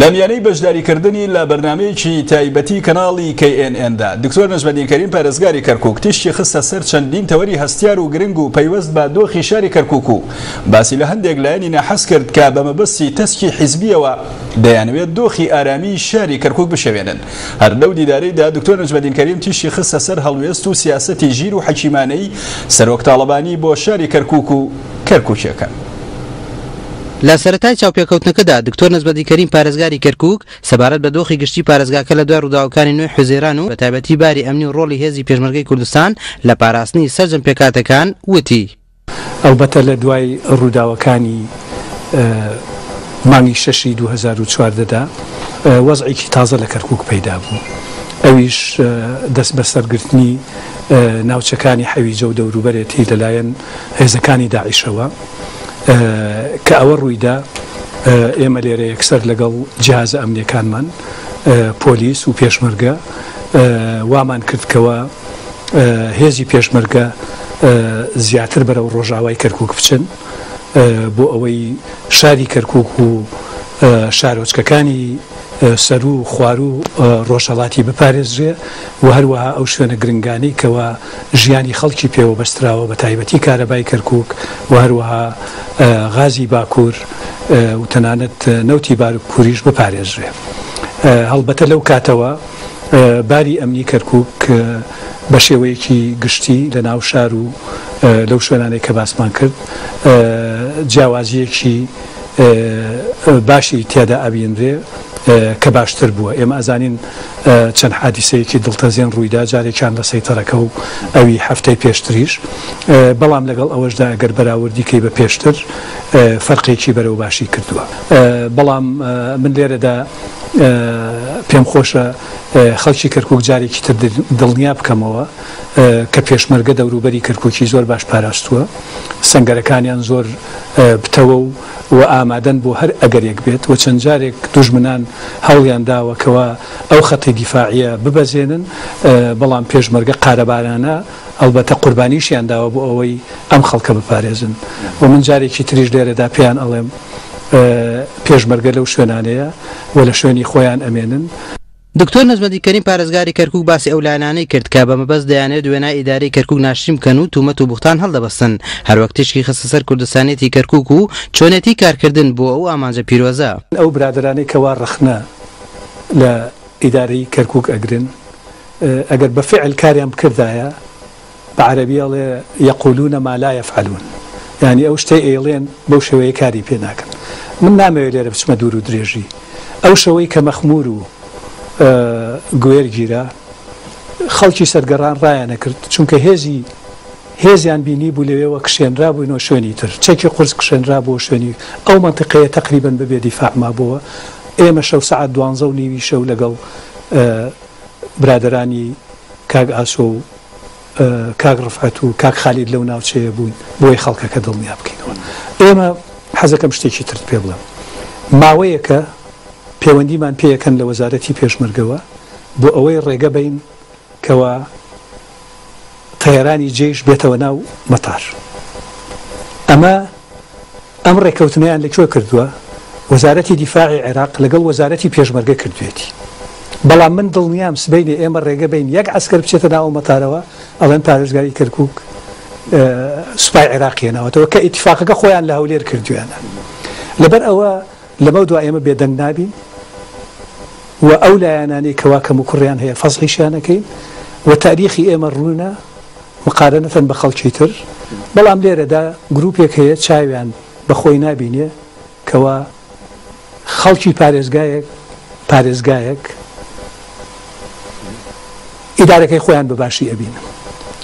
لە میانەی بەشداریکردنی لە بەرنامەیەکی تایبەتی کەناڵی کەی ئێن ئێن دا، دکتۆر نەجمەدین کەریم پارێزگاری کەرکوک تیشکی خستە سەر چەندین تەوەری هەستیار و گرنگ و پەیوەست بە دۆخی شاری کەرکوک و باسی لە هەندێک لایەنی ناحەز کرد کە بە مەبەستی تەسکی حیزبیەوە دەیانەوێت دۆخی ئارامی شاری کەرکوک بشێوێنن. هەر لەو دیدارەیدا دکتۆر نەجمەدین کەریم تیشکی خستە سەر هەڵوێست و سیاسەتی ژیر و حەکیمانەی سەرۆک تاڵەبانی بۆ شاری کەرکوک و کەرکوکیەکان. لە سەرەتای چاوپێکەوتنەکەدا دکتۆر نەجمەدین کەریم پارێزگاری کەرکووک سەبارەت بە دۆخی گشتی پارێزگاکە لە دوای ڕووداوەکانی نۆی حوزێران و بەتایبەتی باری ئەمنی و ڕۆڵی هێزی پێشمەرگەی کوردستان لە پاراستنی سەرجەم پێکهاتەکان وتی، ئەڵبەتە لە دوای ڕووداوەکانی مانگی شەشی دوو هەزار و چواردە دا وەزعێکی تازە لە کەرکووک پەیدا بوو ئەویش دەستبەسەرگرتنی ناوچەکانی حەویجە و دەوروبەرێتی لەلایەن هێزەکانی داعشەوە کە ئەوە ڕوویدا ئێمە لێرە یەکسەر لەگەڵ جیازە ئەمنیەکانمان پۆلیس و پێشمەرگە وامان کردکەوە هێزی پێشمەرگە زیاتر بەرەو ڕۆژاوای کەرکک بچن بۆ ئەوەی شاری کەرکک و شارۆچکەکانی سەرو و خوارو ڕۆژهڵاتی بپارێزرێ و هەروەها ئەو شوێنە گرنگانی کەەوە ژیانی خەڵکی پێوە بەستراوە بە تایبەتی کارەبای کەرکوک و هەروەها غازی باکور و تەنانەت نەوتی بارکوریش بپارێزرێ هەڵبەتە لەو کاتەوە باری ئەمنی کەرکک بە شێوەیەکی گشتی لە ناو شار و لەو شوێنانەی کە باسمان کرد جیاوازیەکی باشی تێدا ئەبینرێ کە باشتر بووە ئێمە ئەزانین چەند حادیسەیەکی دڵتەزێن ڕوویدا جارێکیان لە سەیتەرەکە و ئەوی هەفتەی پێشتریش بەڵام لەگەڵ ئەوەشدا ئەگەر بەراوردی کەی بە پێشتر فەرقێکی بەرەو باشی کردووە بەڵام من لێرەدا پێم خۆشە خەڵکی کەرکک جارێکی تر دڵنیا بکەمەوە کە پێشمەرگە دەوروبەری کەرککی زۆر باش پاراستووە سنگەرەکانیان زۆر بتەوە و و ئامادەن بۆ هەر ئەگەرێک بێت و چەند جارێک دوژمنان هەوڵیان داوە کەوا ئەو خەتی دیفاعیە ببەزێنن بەڵام پێشمەرگە قارەبارانە ئەڵبەتە قوربانیشیان داوە بۆ ئەوەی ئەم خەڵکە بپارێزن و من جارێکی تریش لێرەدا پێیان ئەڵێم پێشمەرگە لەو شوێنانەیە و لە شوێنی خۆیان ئەمێنن. دکتۆر نەجمەدین کەریم پارێزگاری کەرکوک باسی ئەو لایەنانەی کرد کە بە مەبەست دەیانەوێت وێنای ئیدارەی کەرکوک ناشرین بکەن و تومەت و بوختان هەڵدەبەستن، هەروەک تیشکی خستە سەر کوردستانیەتی کەرکوک و چۆنێتی کارکردن بۆ ئەو ئامانجە پیرۆزە. ئەو برادەرانەی کە وا ڕەخنە لە ئیدارەی کەرکوک ئەگرن ئەگەر بە فعل کاریان بکردایە، بە عەرەبی ئەڵێ، یقولون ما لا یفعلون، یانی ئەو شتەی ئەیڵێن بەو شێوەیە کاری پێ ناکەن. من نامەوێ لێرە بچمە دوور و درێژی. ئەو شەوەی کە مەخموور و گوێر گیرا، خەڵکی سەرگەڕان ڕایانە کرد، چونکە هێزی هێزیان بینی بوو لەوێوە کشێنرابووینەوە شوێنی تر. چەکی قورس کشێنرابووە شوێنی. ئەو مەنتیقەیە تەقریبەن بە بێ دیفاع مابۆوە. ئێمە شەو سەعات دوانزە و نیوی شەو لەگەڵ برادەرانی کاک ئاسۆ و. کاک ڕفعەت و کاک خالید لەو ناوچەیە بووین بۆیە خەڵکەکە دڵنیا بکەینەوە ئێمە حەزەکەم شتێکی ترت پێ بڵێم ماوەیەکە پەیوەندیمان پێیەکەن لە وەزارەتی پێشمەرگەوە بۆ ئەوەی ڕێگە بین کەوا تەیرانی جێش بێتەوە ناو مەتار ئەمە ئەم ڕێککەوتنەیان لە کوێ کردووە؟ وەزارەتی دیفاعی عێراق لەگەڵ وەزارەتی پێشمەرگە کردوویەتی. بەڵام من دڵنیام سبەینێ ئێمە ڕێگە بەین یەک عەسکەر بچێتە ناو ئەو مەتارەوە، ئەڵێن پارێزگاری کەرکووک سوپای عێراق هێناوەتەوە، کە ئیتیفاقەکە خۆیان لە هەولێر کردوویانە. لەبەر ئەوە لەمەو دوا ئێمە بێدەنگ نابین و ئەو لایەنانەی کەوا کەموکوڕیان هەیە فەسحیشیان ئەکەین و تاریخی ئێمە ڕوونە. مقارنەتەن بە خەڵکی تر، بەڵام لێرەدا گروپێک هەیە چاویان بە خۆی نابینێ کەوا خەڵکی پارێزگایەک پارێزگایەک ئیدارەکەی خۆیان بە باشی ئەبینن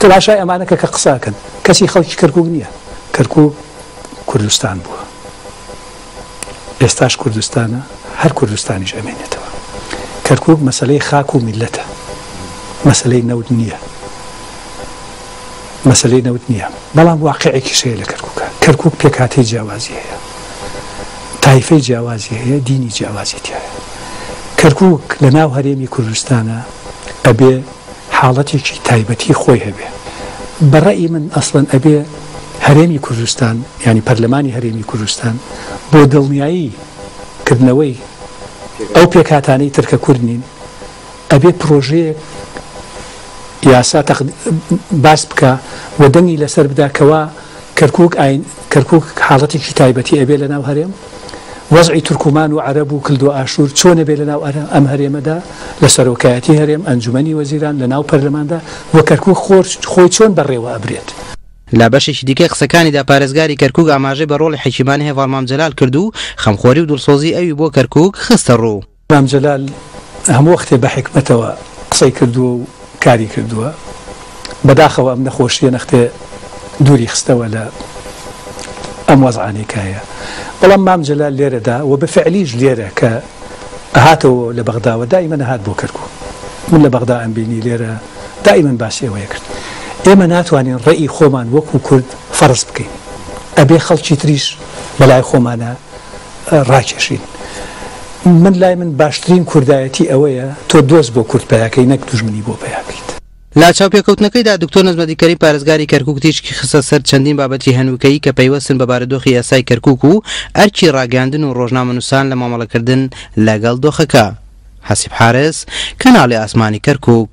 تەماشای ئەمانەکە کە قساکەن کەسی خەڵکی کەرکوک نییە کەرکوک کوردستان بووە. ئێستاش کوردستانە هەر کوردستانیش ئەمێنێتەوە کەرکک مەسلەی خاک و میلەتە مەسلەی نەوت نییە مەسلەی نەوت نییە بەڵام واقعێکی شەیە لە کەرککە کەرکک پێکاتی جیاوازی هەیە تایفەی جیاوازی هەیە دینی جیاوازی تایە کەرکک لە ناو هەرێمی کوردستانە ئەبێ حاڵەتێکی تایبەتی خۆی هەبێ بە ڕەئی من ئەسڵەن ئەبێ هەرێمی کوردستان ینی پەرلەمانی هەرێمی کوردستان بۆ دڵنیایی کردنەوەی ئەو پێکاتانەی ترکە کورد نین ئەبێ پرۆژەیە یاسا باس بکە و دەنگی لەسەر بداکەوە کەرکک کەرکک حاڵەتێکی تایبەتی ئەبێ لە ناو هەرێم وەزعی تورکمان و عەرەب و کلد و ئاشور چۆنە بێ لەناو ئەم هەرێمەدا لە سەرۆکایەتی هەرێم، ئەنجومەنی وەزیران، لەناو پەرلەماندا و کەرکوک خۆش خۆی چۆن بەڕێوە ئەبرێت. لە بەشێکی دیکەی قسەکانیدا پارێزگاری کەرکوک ئاماژەی بە ڕۆڵی حەکیمانەی هێڤاڵ مام جەلال کرد و خەمخۆری و دڵسۆزی ئەوی بۆ کەرکوک خستە ڕوو. مام جەلال هەموو وەختێ بە حیکمەتەوە قسەی کردووە و کاری کردووە، بەداخەوە ئەم نەخۆشییە نەختێ دووری خستەوە لە ئەم وەزعانەی کە هەیە. بەڵام مام جەلال لێرەدا و بە فعلیش لێرە کە ئەهاتەوە لە بەغداوە دائیمەن ئەهات بۆ کەرکووک. من لە بەغدا ئەمبینی لێرە دائیمەن باسی ئەوەیە کرد. ئێمە ناتوانین ڕێی خۆمان وەکوو کورد فەرز بکەین. ئەبێ خەڵکی تریش بە لای خۆمانە ڕاکێشین من لای من باشترین کوردایەتی ئەوەیە تۆ دۆست بۆ کورد پەیاکەی نەک دوژمنی بۆ پەیابیت. لە چاوپێکەوتنەکەیدا دکتۆر نەجمەدین کەریم پارێزگاری کەرکوک تیشکی خستە سەر چەندین بابەتی هەنوکەیی کە پەیوەستن بە بارودۆخی ئێستای کەرکوک و ئەرکی ڕاگەیاندن و ڕۆژنامەنوسان لە مامەڵەکردن لەگەڵ دۆخەکە. حەسیب حارس، کەناڵی ئاسمانی کەرکوک.